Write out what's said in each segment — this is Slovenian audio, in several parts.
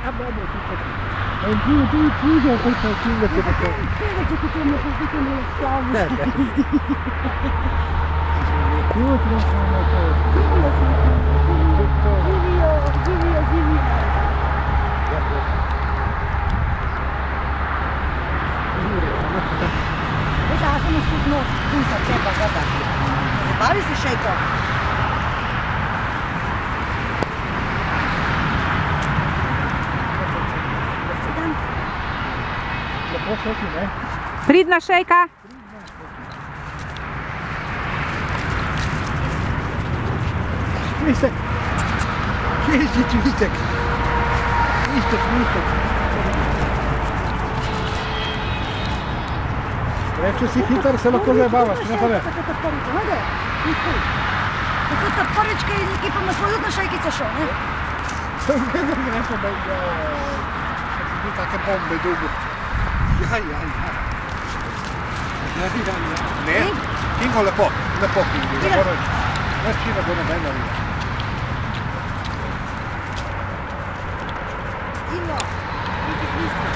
acabados aqui. Andinho, tem tudo, eu tenho tantinho daqui pra cá. Pega-te que tem meu convite no salvo. Tudo, não foi uma coisa. Vivia, vivia, vivia. Zdaj, da smo skupno, tu se treba zadati. Zabavi se še to. Pridna šejka. Listek. Jeździć, listek. Listek, listek. Reče si hitar, se lahko zabavaš, ne pa ne. Tako? Tako toporička in neki pa ima svojo na šejkica šo, ne? To vedno mi reče, da je... Ti take bombe dugo. Ja, ja, ja. Ja, ja, ja. Ne, Kingo lepo, lepo hier. lepo reči. hier, čina bo hier, videla. Kingo. hier, Kristo.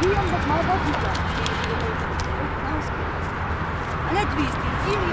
Zijem hier, malo botica. hier, ne tvisti, hier.